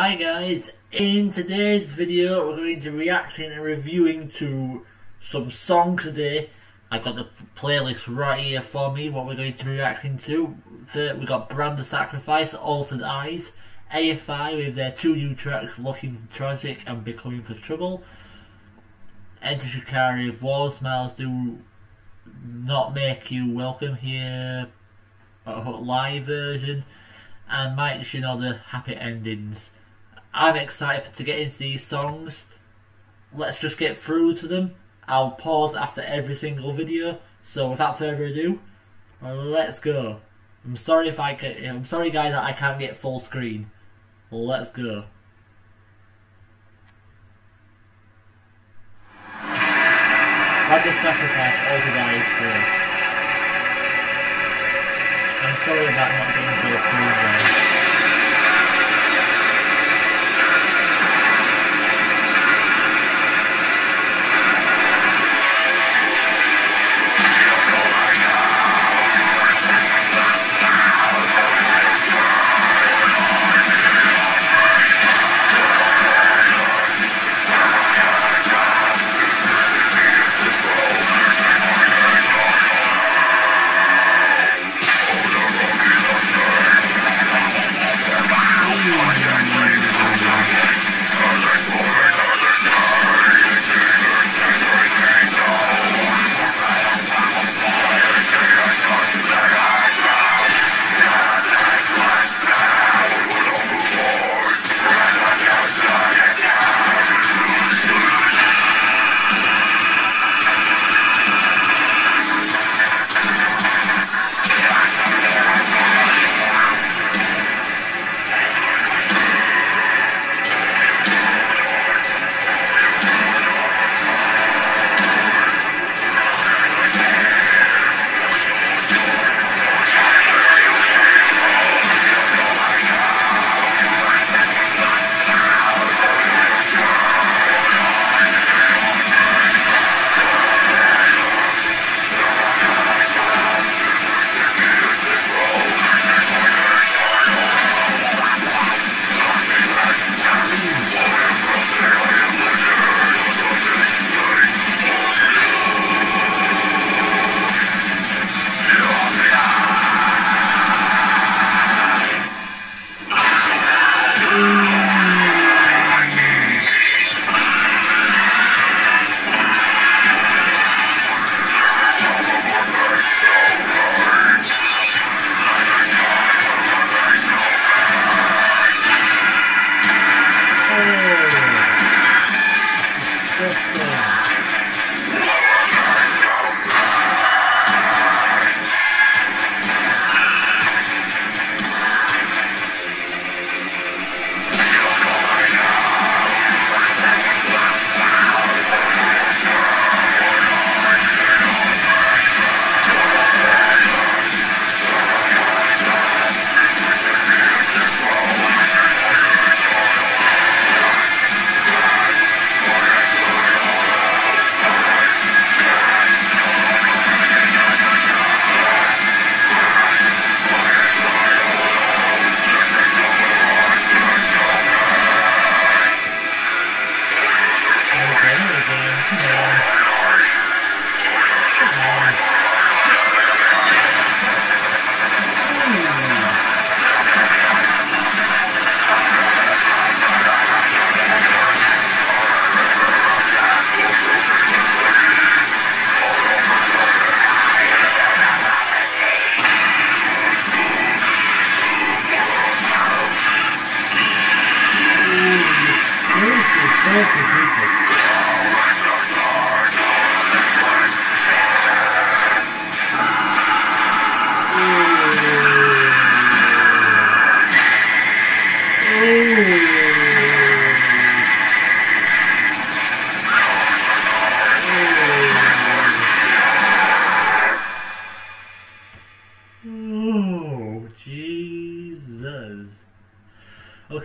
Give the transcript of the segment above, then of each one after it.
Hi guys, in today's video we're going to be reacting and reviewing to some songs today. I've got the playlist right here for me, what we're going to be reacting to. We've got Brand of Sacrifice, Altered Eyes, AFI with their two new tracks, Looking Tragic and Becoming for Trouble. Enter Shikari with Warm Smiles Do Not Make You Welcome here, live version. And Mike Shinoda, Happy Endings. I'm excited to get into these songs. Let's just get through to them. I'll pause after every single video. So without further ado, let's go. I'm sorry if I can. I'm sorry, guys, I can't get full screen. Let's go. Guys first. I'm sorry about not getting full screen there.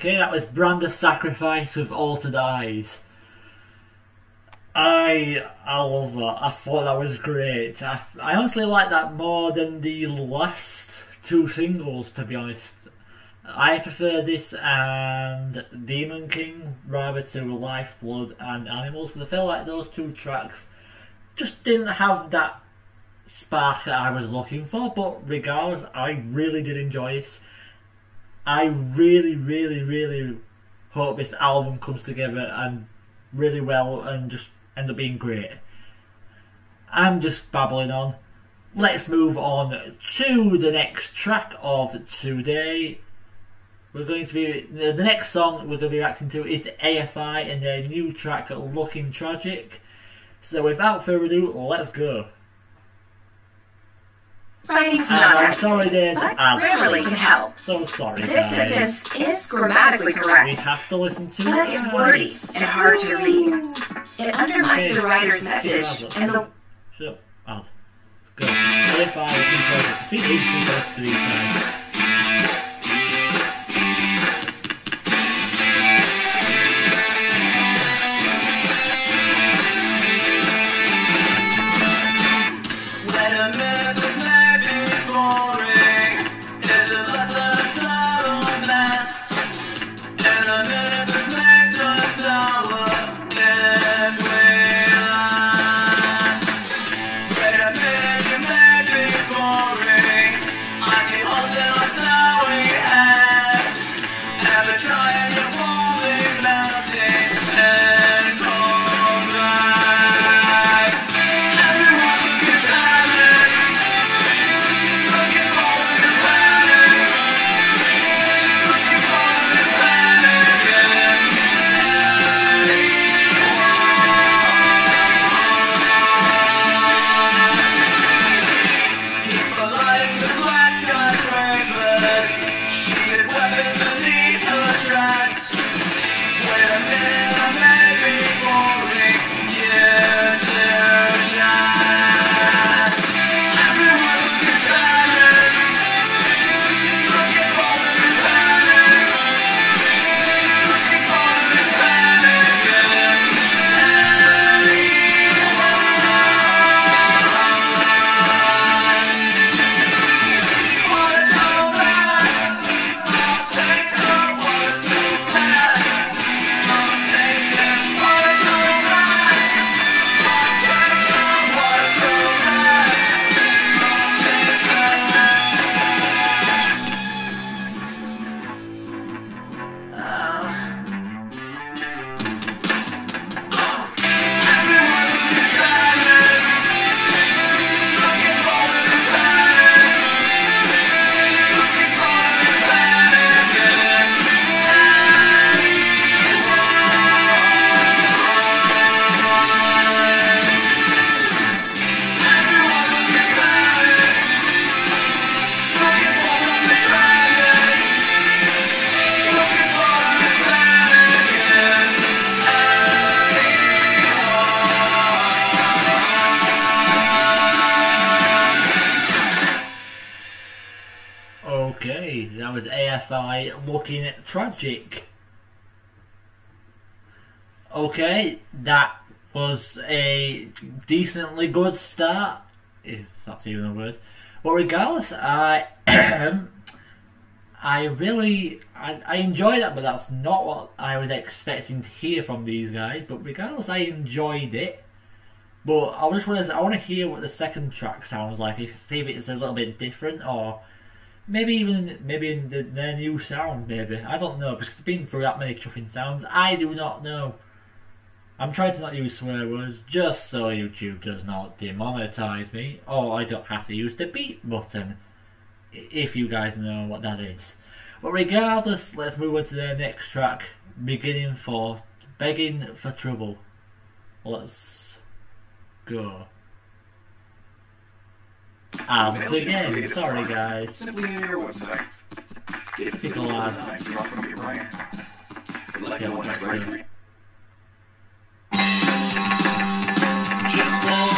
Okay, that was Brand of Sacrifice with Altered Eyes. I I love that. I thought that was great. I, I honestly like that more than the last two singles, to be honest. I prefer this and Demon King rather to Lifeblood and Animals because I feel like those two tracks just didn't have that spark that I was looking for. But regardless, I really did enjoy this. I really, really, really hope this album comes together and really well and just ends up being great. I'm just babbling on. Let's move on to the next track of today. We're going to be the next song we're going to be reacting to is AFI and their new track "Looking Tragic." So without further ado, let's go. Writing's Uh, not I'm sorry, there's ads. can help. So sorry, This guys. sentence is grammatically correct. We have to listen to but it. it's wordy and hard to read. It undermines the writer's message and the Shut up, ad. Let's go. AFI Looking Tragic. It's been ages since I listened to these guys. Tragic. Okay, that was a decently good start, if that's even a word. But regardless, I I really I, I enjoy that, but that's not what I was expecting to hear from these guys. But regardless, I enjoyed it. But I just want to I want to hear what the second track sounds like. If see if it's a little bit different or maybe even maybe in the, their new sound. Maybe I don't know because it's been through that many chuffing sounds. I do not know. I'm trying to not use swear words just so YouTube does not demonetize me, or I don't have to use the beep button. If you guys know what that is. But regardless, let's move on to the next track. Beginning for begging for trouble. Let's go. Um, Ads again. Sorry guys. Simply enter your website. Get the Pickle beautiful designs you from your brand. Select Yeah, the one that's that's right for you. Just for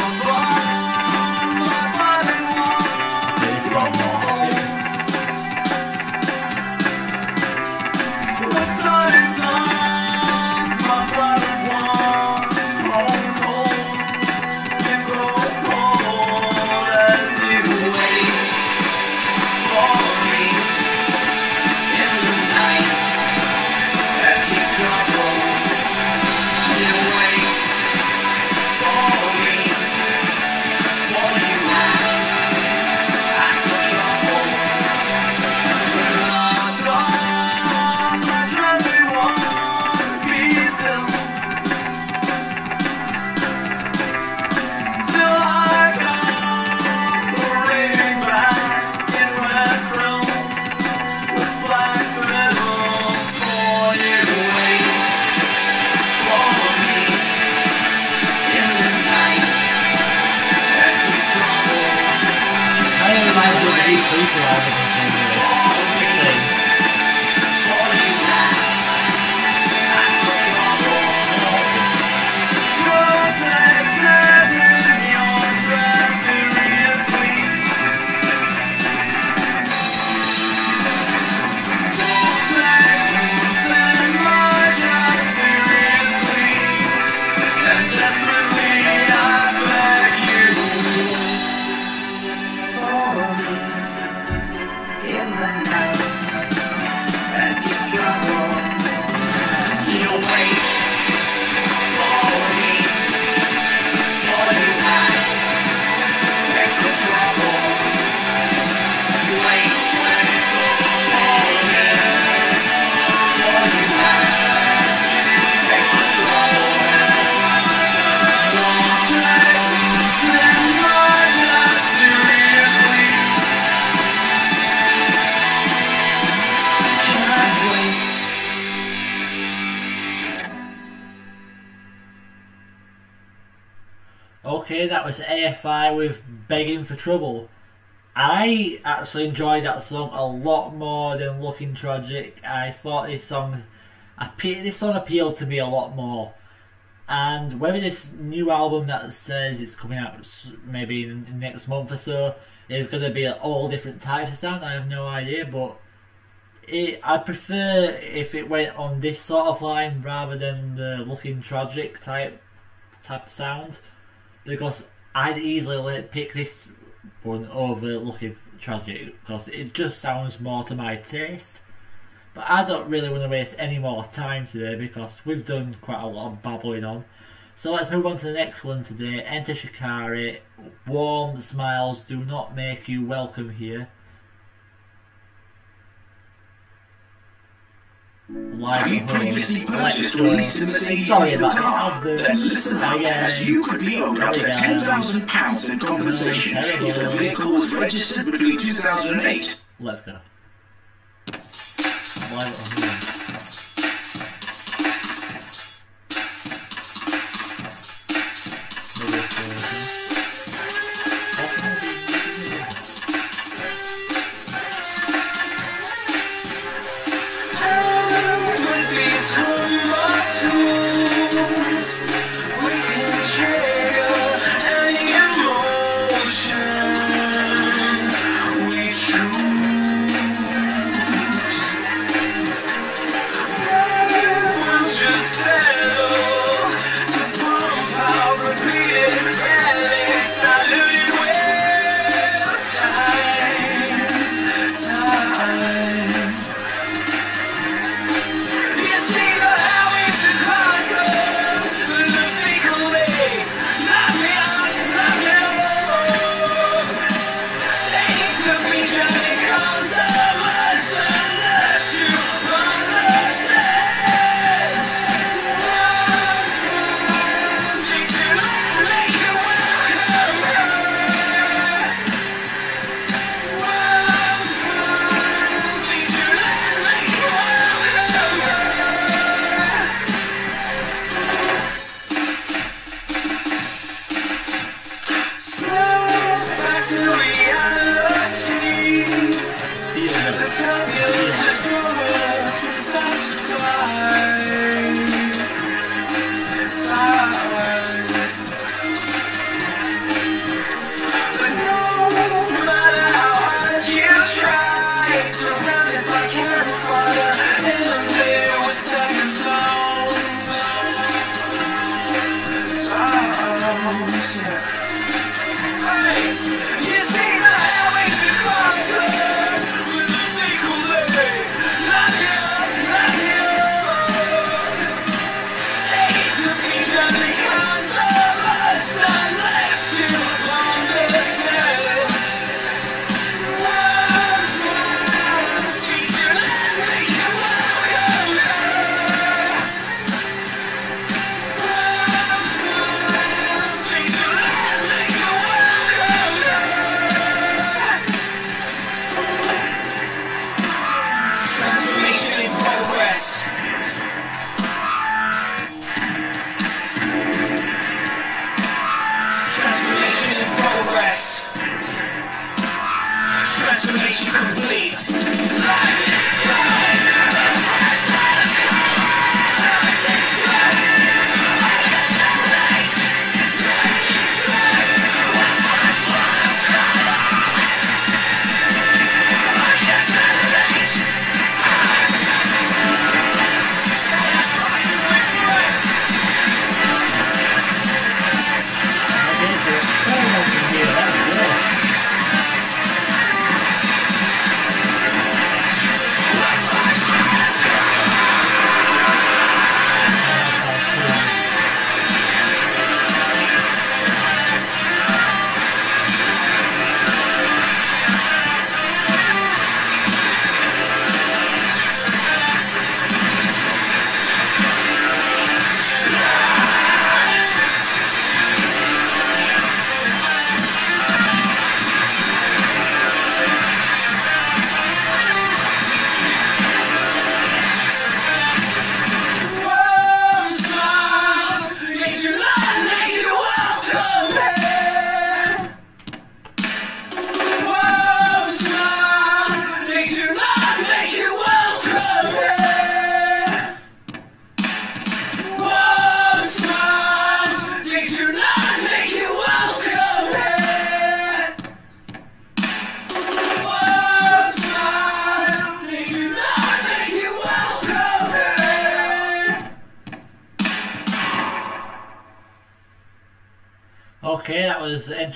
That was AFI with Begging for Trouble. I actually enjoyed that song a lot more than Looking Tragic. I thought this song, this song appealed to me a lot more. And whether this new album that says it's coming out maybe next month or so is going to be all different types of sound, I have no idea. But it, I prefer if it went on this sort of line rather than the Looking Tragic type type sound because I'd easily let pick this one over looking tragic because it just sounds more to my taste. But I don't really want to waste any more time today because we've done quite a lot of babbling on. So let's move on to the next one today. Enter Shikari. Warm smiles do not make you welcome here. Have you previously purchased or leased a Mercedes Sorry about car? Then listen up, as you could be owed up to £10,000 in compensation if the vehicle was registered between 2008 Let's go. Live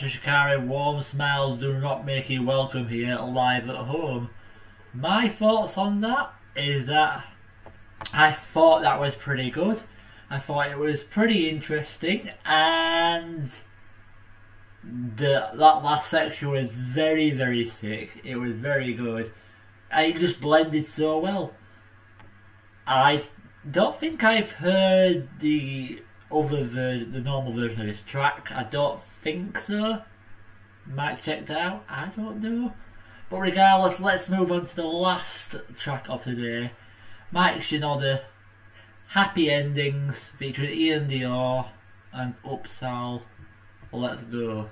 Enter Shikari, Warm Smiles Do Not Make You Welcome Here, live at home. My thoughts on that is that I thought that was pretty good. I thought it was pretty interesting, and the that last section was very, very sick. It was very good, and it just blended so well. I don't think I've heard the other ver- the normal version of this track. I don't think so. Might check that out. I don't know. But regardless, let's move on to the last track of today. Mike Shinoda, Happy Endings, featuring Iann Dior and UPSAHL. Let's go.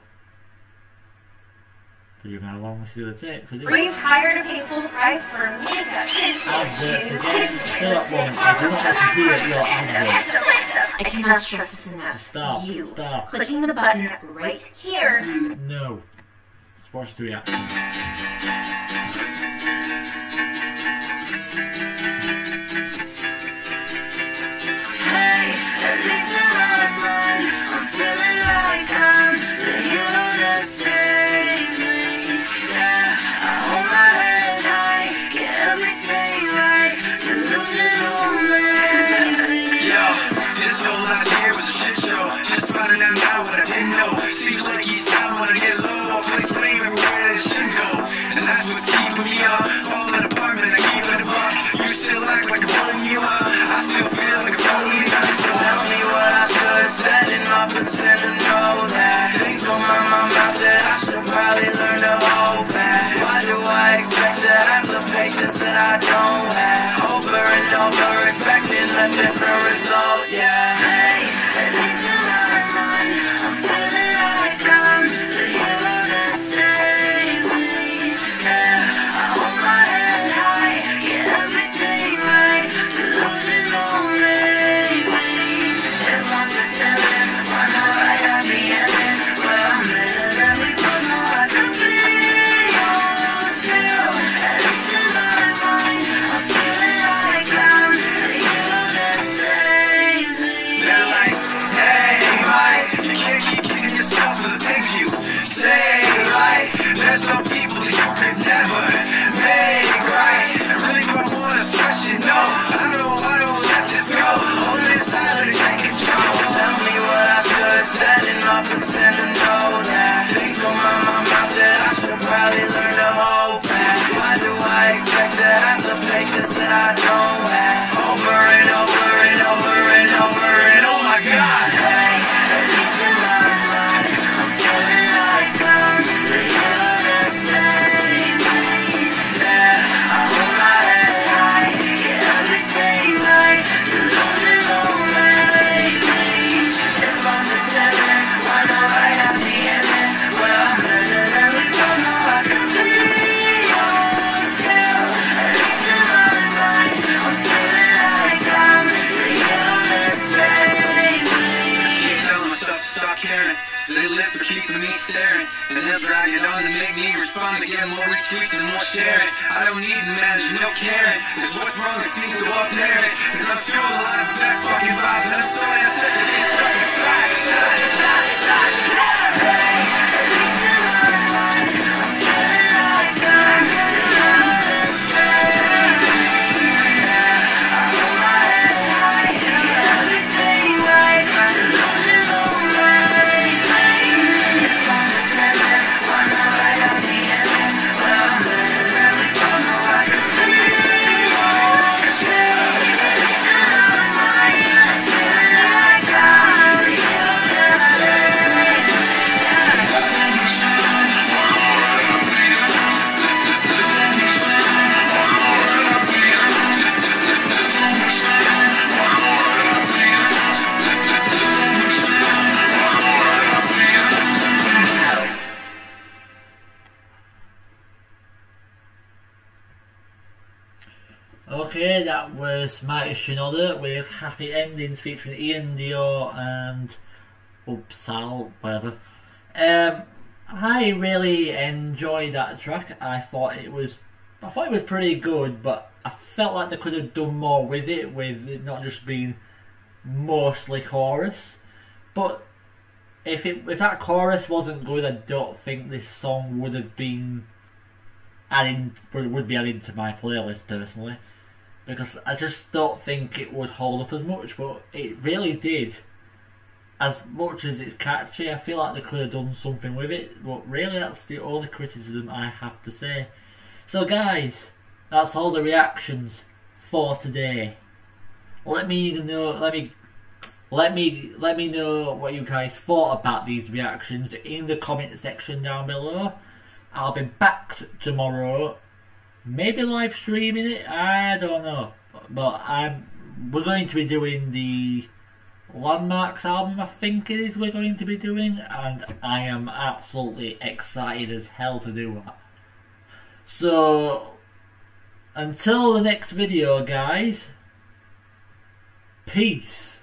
Do you know how long this is going to take Are you tired of paying full price for makeup, Adverts again. Still at one. I do not have to it, your advert. I cannot stress this enough. Stop. You Stop. clicking the button right here. No. Let's watch the reaction. Hey, at least in my mind, I'm feeling like I'm Don't retweets and more sharing. I don't need to manage no caring. Cause what's wrong it seems so apparent. Cause I'm too alive that fucking vibes. And I'm so damn sick of being stuck inside. inside, inside, inside. Okay, that was Mike Shinoda with Happy Endings featuring Iann Dior and UPSAHL, whatever. Um, I really enjoyed that track. I thought it was, I thought it was pretty good, but I felt like they could have done more with it, with it not just being mostly chorus. But if it if that chorus wasn't good, I don't think this song would have been would, would be added to my playlist personally because I just don't think it would hold up as much, but it really did. As much as it's catchy, I feel like they could have done something with it, but really that's all the only criticism I have to say. So guys, that's all the reactions for today. Let me know let me let me let me know what you guys thought about these reactions in the comment section down below. I'll be back tomorrow, maybe live streaming it. I don't know, but I'm we're going to be doing the Landmarks album. I think it is we're going to be doing, and I am absolutely excited as hell to do that. So until the next video, guys. Peace.